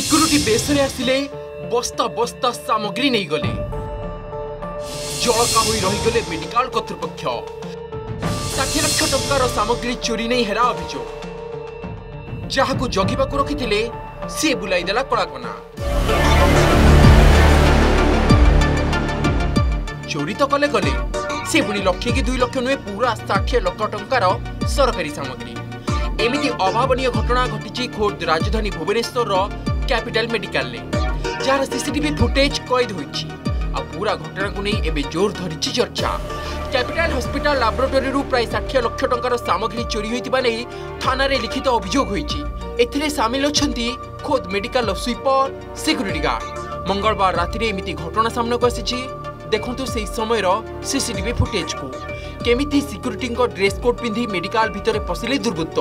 security বেসরে আসলে বস্তা বস্তা সামগ্রী নিয়ে গলে জলকা হয়ে রহিগলে মেডিকাল কর্তৃপক্ষ ষাঠিয়ে লক্ষ টঙ্কার সামগ্রী চুরি নেই হেরা অভিযোগ যাহাকু জগিবাকু রকিলে সে বুলাই দেলা কড়াকনা চোরি তো কলে গলে সে পুনি লক্ষে কি দুই লক্ষ নুহে পুরা ষাঠিয়ে লক্ষ টঙ্কার সরকারি সামগ্রী এমিতি অভাবনীয় ঘটনা ঘটিছে খোর্দ রাজধানী ভুবনেশ্বর ক্যাপিটাল মেডিকালে যার সিসিটিভি ফুটেজ কয়েদ হয়েছে ଆଉ ପୁରା ଘଟଣାକୁ ନେଇ ଏବେ ଜୋର ଧରିଛି ଚର୍ଚ୍ଚା କ୍ୟାପିଟାଲ ହସ୍ପିଟାଲ ଲାବୋରେଟୋରୀରୁ ପ୍ରାୟ ଷାଠିଏ ଲକ୍ଷ ଟଙ୍କାର ସାମଗ୍ରୀ ଚୋରି ହୋଇଥିବା ନେଇ ଥାନାରେ ଲିଖିତ ଅଭିଯୋଗ ହୋଇଛି ଏଥିରେ ସାମିଲ ଅଛନ୍ତି ଖୋଦ୍ ମେଡିକାଲ ସ୍ୱିପର ସିକ୍ୟୁରିଟି ଗାର୍ଡ ମଙ୍ଗଳବାର ରାତିରେ ଏମିତି ଘଟଣା ସାମ୍ନାକୁ ଆସିଛି ଦେଖନ୍ତୁ ସେହି ସମୟର ସିସିଟିଭି ଫୁଟେଜକୁ କେମିତି ସିକ୍ୟୁରିଟିଙ୍କ ଡ୍ରେସ୍ କୋଡ୍ ପିନ୍ଧି ମେଡିକାଲ ଭିତରେ ପଶିଲେ ଦୁର୍ବୃତ୍ତ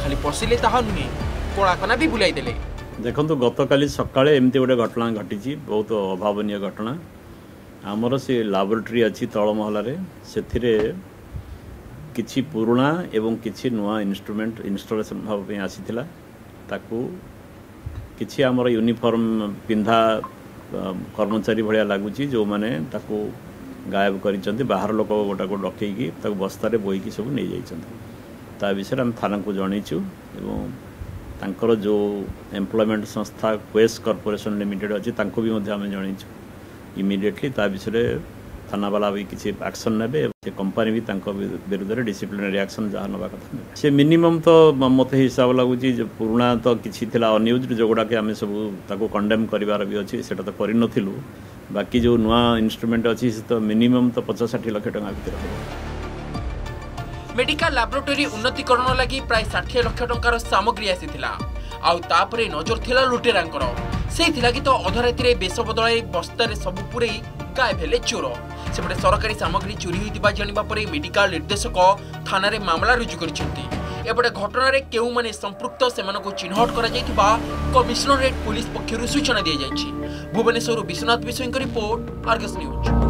ଖାଲି ପଶିଲେ ତାହା ନୁହେଁ କଳାକନା ବି ବୁଲାଇଦେଲେ ଦେଖନ୍ତୁ ଗତକାଲି ସକାଳେ ଏମିତି ଗୋଟେ ଘଟଣା ଘଟିଛି ବହୁତ ଅଭାବନୀୟ ଘଟଣା ଆମର ସେ ଲାବୋରେଟରୀ ଅଛି ତଳମହଲାରେ ସେଥିରେ କିଛି ପୁରୁଣା ଏବଂ କିଛି ନୂଆ ଇନଷ୍ଟ୍ରୁମେଣ୍ଟ ଇନଷ୍ଟଲେସନ୍ ହେବା ପାଇଁ ଆସିଥିଲା ତାକୁ କିଛି ଆମର ୟୁନିଫର୍ମ ପିନ୍ଧା କର୍ମଚାରୀ ଭଳିଆ ଲାଗୁଛି ଯେଉଁମାନେ ତାକୁ ଗାୟବ କରିଛନ୍ତି ବାହାର ଲୋକ ଗୋଟାକୁ ଡକେଇକି ତାକୁ ବସ୍ତାରେ ବୋହିକି ସବୁ ନେଇଯାଇଛନ୍ତି ତା ବିଷୟରେ ଆମେ ଥାନାଙ୍କୁ ଜଣେଇଛୁ ଏବଂ ତାଙ୍କର ଯେଉଁ ଏମ୍ପ୍ଲୟମେଣ୍ଟ ସଂସ୍ଥା କ୍ୱେସ୍ କର୍ପୋରେସନ୍ ଲିମିଟେଡ଼୍ ଅଛି ତାଙ୍କୁ ବି ମଧ୍ୟ ଆମେ ଜଣେଇଛୁ ଇମିଡ଼ିଏଟଲି ତା ବିଷୟରେ ଥାନାବାଲା ବି କିଛି ଆକ୍ସନ୍ ନେବେ ଏବଂ ସେ କମ୍ପାନୀ ବି ତାଙ୍କ ବିରୁଦ୍ଧରେ ଡିସିପ୍ଲିନାରୀ ଆକ୍ସନ୍ ଯାହା ନେବା କଥା ନେବେ ସେ ମିନିମମ୍ ତ ମୋତେ ହିସାବ ଲାଗୁଛି ଯେ ପୁରୁଣା ତ କିଛି ଥିଲା ଅନ୍ୟୁଜ୍ଡ ଯେଉଁଗୁଡ଼ାକି ଆମେ ସବୁ ତାକୁ କଣ୍ଡେମ୍ କରିବାର ବି ଅଛି ସେଇଟା ତ କରିନଥିଲୁ ବାକି ଯେଉଁ ନୂଆ ଇନଷ୍ଟ୍ରୁମେଣ୍ଟ ଅଛି ସେ ତ ମିନିମମ୍ ତ ପଚାଶ ଷାଠିଏ ଲକ୍ଷ ଟଙ୍କା ଭିତରେ ହେବ মেডিকাল ଲାବୋରେଟୋରୀ ଉନ୍ନତିକରଣ ଲାଗି ପ୍ରାୟ ଷାଠିଏ ଲକ୍ଷ ଟଙ୍କାର ସାମଗ୍ରୀ ଆସିଥିଲା ଆଉ ତାପରେ ନଜର ଥିଲା ଲୁଟେରାଙ୍କର ସେଇଥିଲାଗି ତ ଅଧରାତିରେ ବେଶ ବଦଳାଇ ବସ୍ତାରେ ସବୁ ପୂରେଇ ଗାଏବ ହେଲେ ଚୋର ସେପଟେ ସରକାରୀ ସାମଗ୍ରୀ ଚୋରି ହୋଇଥିବା ଜାଣିବା ପରେ ମେଡିକାଲ ନିର୍ଦ୍ଦେଶକ ଥାନାରେ ମାମଲା ରୁଜୁ କରିଛନ୍ତି ଏପଟେ ଘଟଣାରେ କେଉଁମାନେ ସମ୍ପୃକ୍ତ ସେମାନଙ୍କୁ ଚିହ୍ନଟ କରାଯାଇଥିବା କମିଶନରେଟ୍ ପୁଲିସ ପକ୍ଷରୁ ସୂଚନା ଦିଆଯାଇଛି ଭୁବନେଶ୍ୱରରୁ ବିଶ୍ୱନାଥ ବିଷୟଙ୍କ ରିପୋର୍ଟ ଆର୍ଗସ୍ ନ୍ୟୁଜ୍